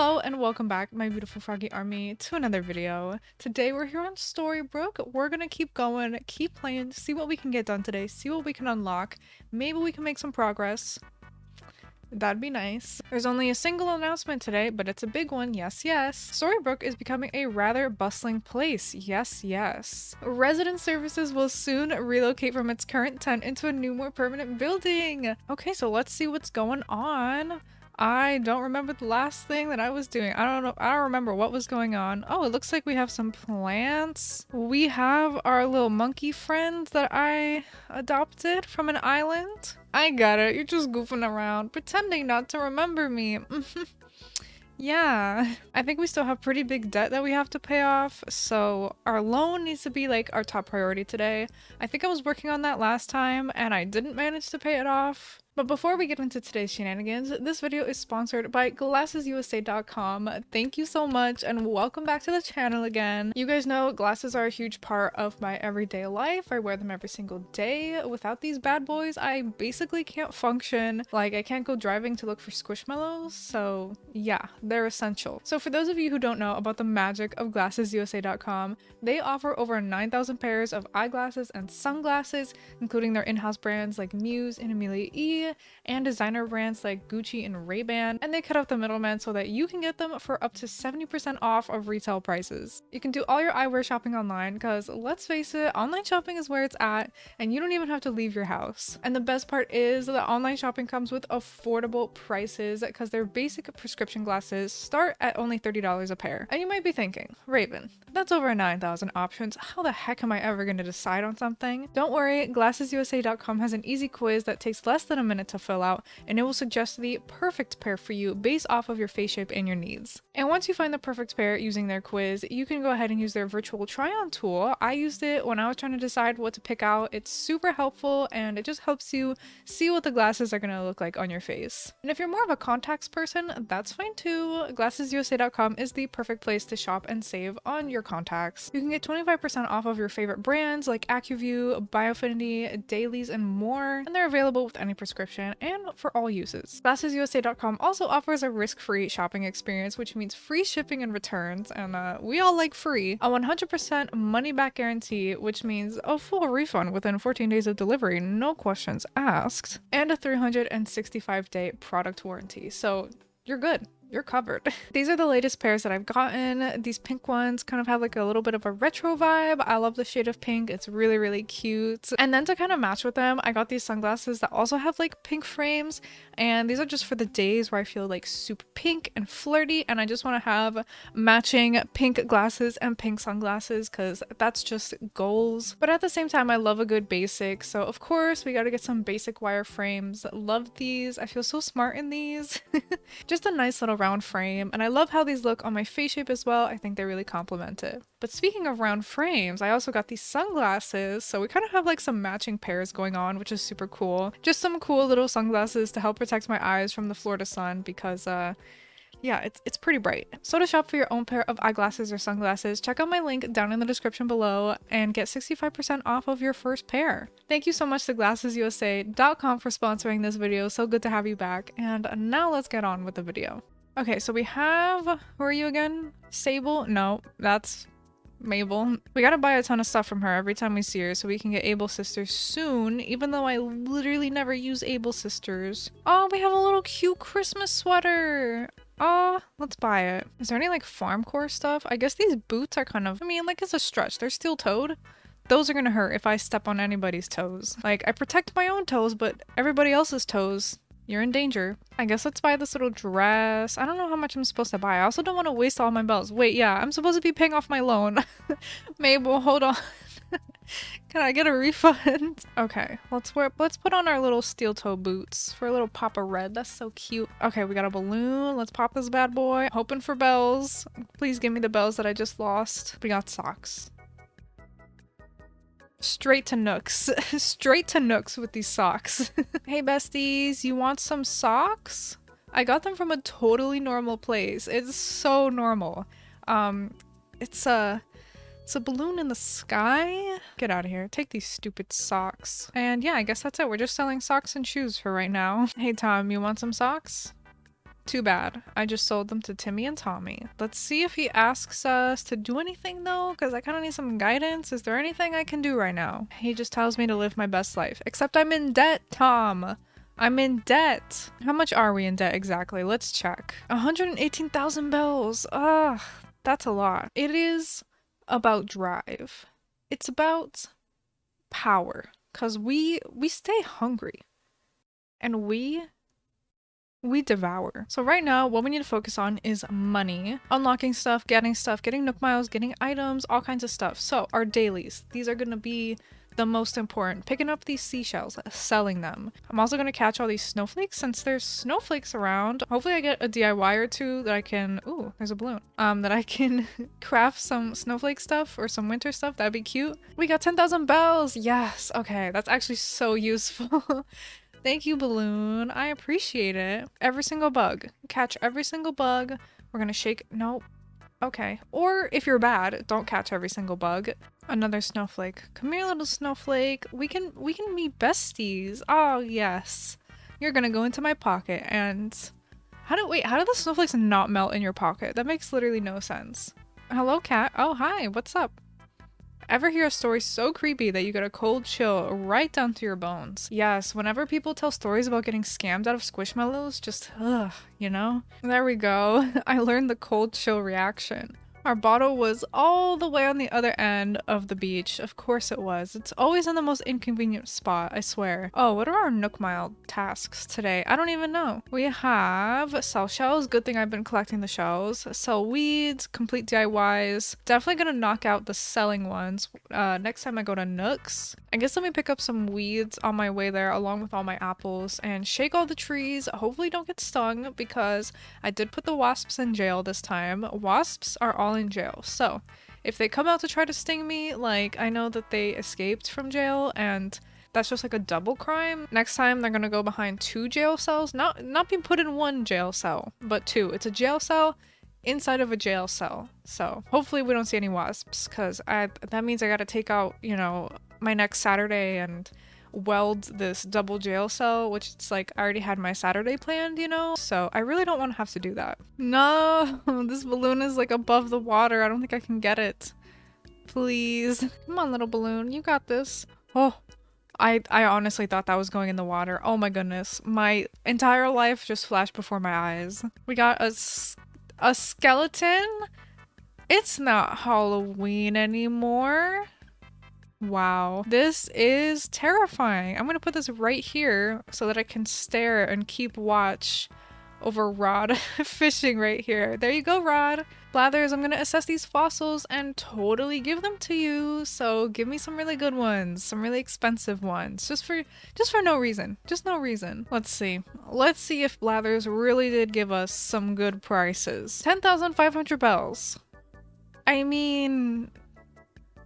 Hello and welcome back, my beautiful froggy army, to another video. Today we're here on Storybrook. We're gonna keep going, keep playing, see what we can get done today, see what we can unlock. Maybe we can make some progress. That'd be nice. There's only a single announcement today, but it's a big one, yes, yes. Storybrook is becoming a rather bustling place, yes, yes. Resident services will soon relocate from its current tent into a new, more permanent building. Okay, so let's see what's going on. I don't remember the last thing that I was doing. I don't know. I don't remember what was going on. Oh, it looks like we have some plants. We have our little monkey friend that I adopted from an island. I got it. You're just goofing around, pretending not to remember me. Yeah, I think we still have pretty big debt that we have to pay off, so our loan needs to be like our top priority today. I think I was working on that last time and I didn't manage to pay it off. But before we get into today's shenanigans, this video is sponsored by GlassesUSA.com. Thank you so much and welcome back to the channel again. You guys know glasses are a huge part of my everyday life. I wear them every single day. Without these bad boys, I basically can't function. Like, I can't go driving to look for Squishmallows, so yeah, they're essential. So for those of you who don't know about the magic of GlassesUSA.com, they offer over 9,000 pairs of eyeglasses and sunglasses, including their in-house brands like Muse and Amelia E, and designer brands like Gucci and Ray-Ban, and they cut out the middleman so that you can get them for up to 70% off of retail prices. You can do all your eyewear shopping online because let's face it, online shopping is where it's at and you don't even have to leave your house. And the best part is that online shopping comes with affordable prices because their basic prescription glasses start at only $30 a pair. And you might be thinking, Raven, that's over 9,000 options. How the heck am I ever going to decide on something? Don't worry, GlassesUSA.com has an easy quiz that takes less than a minute minute to fill out, and it will suggest the perfect pair for you based off of your face shape and your needs. And once you find the perfect pair using their quiz, you can go ahead and use their virtual try on tool. I used it when I was trying to decide what to pick out. It's super helpful and it just helps you see what the glasses are going to look like on your face. And if you're more of a contacts person, that's fine too. GlassesUSA.com is the perfect place to shop and save on your contacts. You can get 25% off of your favorite brands like Acuvue, Biofinity, Dailies, and more, and they're available with any prescription subscription and for all uses. GlassesUSA.com also offers a risk-free shopping experience, which means free shipping and returns, and uh, we all like free. A 100% money-back guarantee, which means a full refund within 14 days of delivery, no questions asked, and a 365-day product warranty. So you're good you're covered. These are the latest pairs that I've gotten. These pink ones kind of have like a little bit of a retro vibe. I love the shade of pink. It's really, really cute. And then to kind of match with them, I got these sunglasses that also have like pink frames. And these are just for the days where I feel like super pink and flirty. And I just want to have matching pink glasses and pink sunglasses because that's just goals. But at the same time, I love a good basic. So of course, we got to get some basic wire frames. Love these. I feel so smart in these. just a nice little round frame, and I love how these look on my face shape as well. I think they really complement it. But speaking of round frames, I also got these sunglasses, so we kind of have like some matching pairs going on, which is super cool. Just some cool little sunglasses to help protect my eyes from the Florida sun because uh yeah, it's, it's pretty bright. So to shop for your own pair of eyeglasses or sunglasses, check out my link down in the description below and get 65% off of your first pair. Thank you so much to GlassesUSA.com for sponsoring this video. So good to have you back. And now let's get on with the video. Okay, so we have... Who are you again? Sable? No, that's Mabel. We gotta buy a ton of stuff from her every time we see her so we can get Able Sisters soon, even though I literally never use Able Sisters. Oh, we have a little cute Christmas sweater! Oh, let's buy it. Is there any like farmcore stuff? I guess these boots are kind of, I mean, like it's a stretch. They're steel-toed. Those are gonna hurt if I step on anybody's toes. Like, I protect my own toes, but everybody else's toes you're in danger. I guess let's buy this little dress. I don't know how much I'm supposed to buy. I also don't want to waste all my bells. Wait, yeah, I'm supposed to be paying off my loan. Mabel, hold on. Can I get a refund? okay, let's wear let's put on our little steel toe boots for a little pop of red. That's so cute. Okay, we got a balloon. Let's pop this bad boy. Hoping for bells. Please give me the bells that I just lost. We got socks. Straight to Nooks. Straight to Nooks with these socks. hey besties, you want some socks? I got them from a totally normal place. It's so normal. Um, it's a... It's a balloon in the sky? Get out of here. Take these stupid socks. And yeah, I guess that's it. We're just selling socks and shoes for right now. Hey Tom, you want some socks? Too bad. I just sold them to Timmy and Tommy. Let's see if he asks us to do anything though, because I kind of need some guidance. Is there anything I can do right now? He just tells me to live my best life. Except I'm in debt, Tom. I'm in debt. How much are we in debt exactly? Let's check. 118,000 bells. Ugh, that's a lot. It is about drive. It's about power. Cause we we stay hungry. And we we devour. So right now, what we need to focus on is money. Unlocking stuff, getting stuff, getting Nook Miles, getting items, all kinds of stuff. So our dailies, these are going to be the most important. Picking up these seashells, selling them. I'm also going to catch all these snowflakes since there's snowflakes around. Hopefully I get a DIY or two that I can, ooh, there's a balloon, um, that I can craft some snowflake stuff or some winter stuff. That'd be cute. We got 10,000 bells. Yes. Okay. That's actually so useful. Thank you, Balloon. I appreciate it. Every single bug. Catch every single bug. We're gonna shake- nope. Okay. Or if you're bad, don't catch every single bug. Another snowflake. Come here, little snowflake. We can- we can be besties. Oh, yes. You're gonna go into my pocket and... How do- wait, how do the snowflakes not melt in your pocket? That makes literally no sense. Hello, cat. Oh, hi. What's up? Ever hear a story so creepy that you get a cold chill right down to your bones? Yes, whenever people tell stories about getting scammed out of Squishmallows, just ugh, you know? There we go. I learned the cold chill reaction. Our bottle was all the way on the other end of the beach. Of course it was. It's always in the most inconvenient spot, I swear. Oh, what are our Nook Mile tasks today? I don't even know. We have sell shells. Good thing I've been collecting the shells. Sell weeds, complete DIYs. Definitely gonna knock out the selling ones uh, next time I go to Nooks. I guess let me pick up some weeds on my way there along with all my apples and shake all the trees. Hopefully don't get stung because I did put the wasps in jail this time. Wasps are all in jail. So if they come out to try to sting me, like I know that they escaped from jail and that's just like a double crime. Next time they're gonna go behind two jail cells, not not be put in one jail cell, but two. It's a jail cell inside of a jail cell. So hopefully we don't see any wasps because I that means I gotta take out, you know, my next Saturday and weld this double jail cell, which it's like I already had my Saturday planned, you know? So I really don't want to have to do that. No, this balloon is like above the water. I don't think I can get it. Please. Come on, little balloon. You got this. Oh, I, I honestly thought that was going in the water. Oh my goodness. My entire life just flashed before my eyes. We got a, a skeleton? It's not Halloween anymore. Wow, this is terrifying. I'm gonna put this right here so that I can stare and keep watch over Rod fishing right here. There you go, Rod. Blathers, I'm gonna assess these fossils and totally give them to you. So give me some really good ones, some really expensive ones, just for just for no reason, just no reason. Let's see. Let's see if Blathers really did give us some good prices. 10,500 bells. I mean,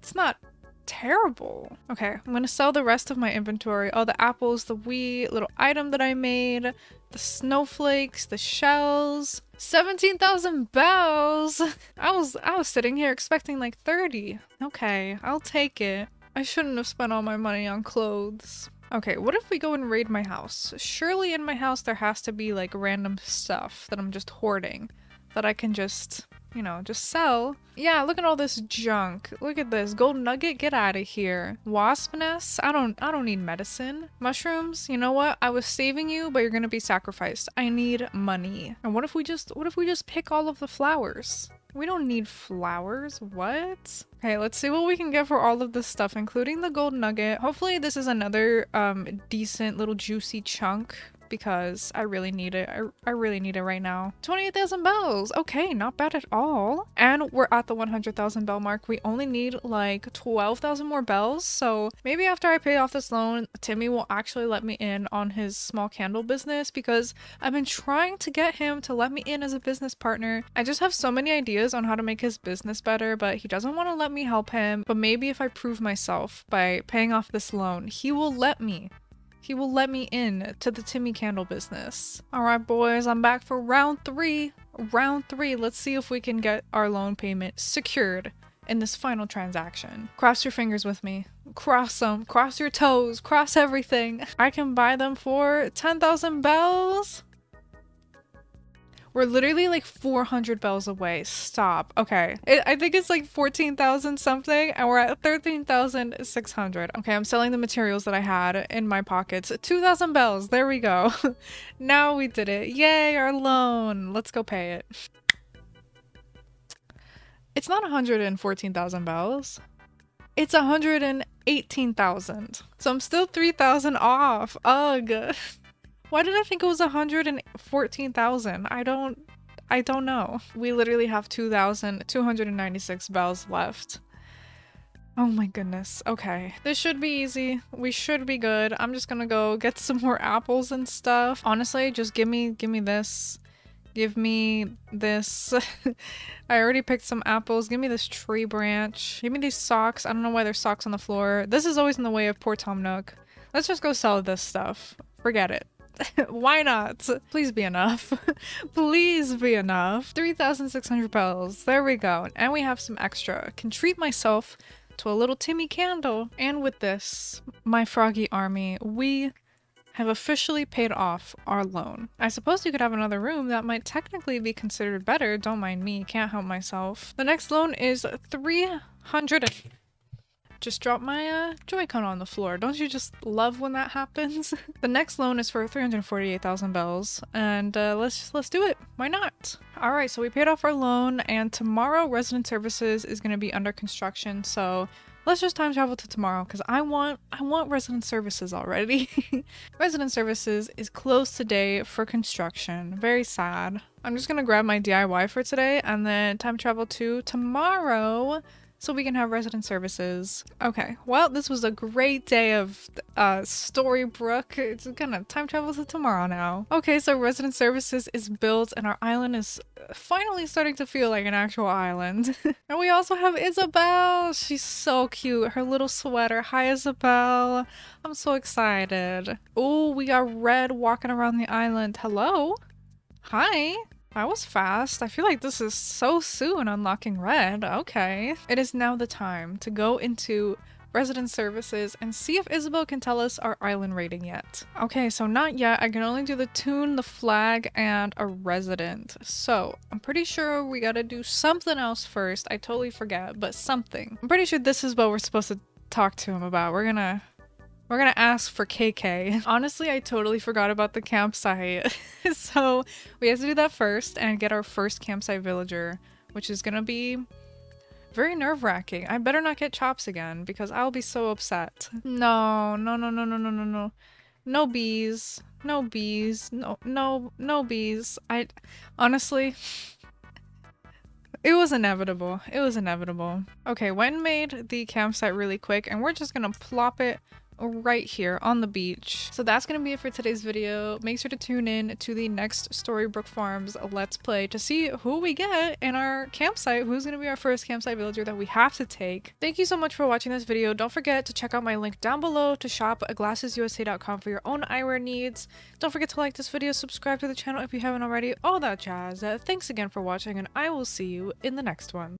it's not terrible. Okay, I'm gonna sell the rest of my inventory. All the apples, the wee little item that I made, the snowflakes, the shells. 17,000 bells! I was I was sitting here expecting like 30. Okay, I'll take it. I shouldn't have spent all my money on clothes. Okay, what if we go and raid my house? Surely in my house there has to be like random stuff that I'm just hoarding that I can just you know, just sell. Yeah, look at all this junk. Look at this. Gold nugget, get out of here. Wasp nest? I don't I don't need medicine. Mushrooms? You know what? I was saving you, but you're gonna be sacrificed. I need money. And what if we just what if we just pick all of the flowers? We don't need flowers. What? Okay, let's see what we can get for all of this stuff, including the gold nugget. Hopefully this is another um decent little juicy chunk because I really need it. I, I really need it right now. 28,000 bells. Okay, not bad at all. And we're at the 100,000 bell mark. We only need like 12,000 more bells. So maybe after I pay off this loan, Timmy will actually let me in on his small candle business because I've been trying to get him to let me in as a business partner. I just have so many ideas on how to make his business better, but he doesn't want to let me help him. But maybe if I prove myself by paying off this loan, he will let me. He will let me in to the Timmy Candle business. Alright boys, I'm back for round three. Round three, let's see if we can get our loan payment secured in this final transaction. Cross your fingers with me. Cross them. Cross your toes. Cross everything. I can buy them for 10,000 bells. We're literally like 400 bells away. Stop. Okay. It, I think it's like 14,000 something and we're at 13,600. Okay, I'm selling the materials that I had in my pockets. 2,000 bells. There we go. now we did it. Yay, our loan. Let's go pay it. It's not 114,000 bells. It's 118,000. So I'm still 3,000 off. Ugh. Why did I think it was 114,000? I don't I don't know. We literally have 2,296 bells left. Oh my goodness. Okay. This should be easy. We should be good. I'm just gonna go get some more apples and stuff. Honestly, just give me give me this. Give me this. I already picked some apples. Give me this tree branch. Give me these socks. I don't know why there's socks on the floor. This is always in the way of poor Tom Nook. Let's just go sell this stuff. Forget it. why not? Please be enough. Please be enough. 3,600 bells. There we go. And we have some extra. Can treat myself to a little Timmy candle. And with this, my froggy army, we have officially paid off our loan. I suppose you could have another room that might technically be considered better, don't mind me, can't help myself. The next loan is 300 just drop my uh, Joy-Con on the floor. Don't you just love when that happens? the next loan is for 348,000 bells, and uh, let's let's do it. Why not? All right, so we paid off our loan, and tomorrow resident services is going to be under construction. So let's just time travel to tomorrow because I want I want resident services already. resident services is closed today for construction. Very sad. I'm just gonna grab my DIY for today and then time travel to tomorrow so we can have resident services. Okay, well, this was a great day of uh, Storybrook. It's gonna time travel to tomorrow now. Okay, so resident services is built and our island is finally starting to feel like an actual island. and we also have Isabelle. She's so cute. Her little sweater. Hi, Isabelle. I'm so excited. Oh, we got Redd walking around the island. Hello? Hi. That was fast. I feel like this is so soon unlocking Redd. Okay. It is now the time to go into resident services and see if Isabelle can tell us our island rating yet. Okay, so not yet. I can only do the tune, the flag, and a resident. So I'm pretty sure we gotta do something else first. I totally forget, but something. I'm pretty sure this is what we're supposed to talk to him about. We're gonna we're gonna ask for KK. Honestly, I totally forgot about the campsite. so we have to do that first and get our first campsite villager, which is gonna be very nerve-wracking. I better not get chops again because I'll be so upset. No, no, no, no, no, no, no, no. No bees. No bees. No, no, no bees. I, honestly, it was inevitable. It was inevitable. Okay, Wen made the campsite really quick and we're just gonna plop it right here on the beach. So that's gonna be it for today's video. Make sure to tune in to the next Storybrook Farms Let's Play to see who we get in our campsite, who's gonna be our first campsite villager that we have to take. Thank you so much for watching this video. Don't forget to check out my link down below to shop at glassesusa.com for your own eyewear needs. Don't forget to like this video, subscribe to the channel if you haven't already, all that jazz. Thanks again for watching and I will see you in the next one.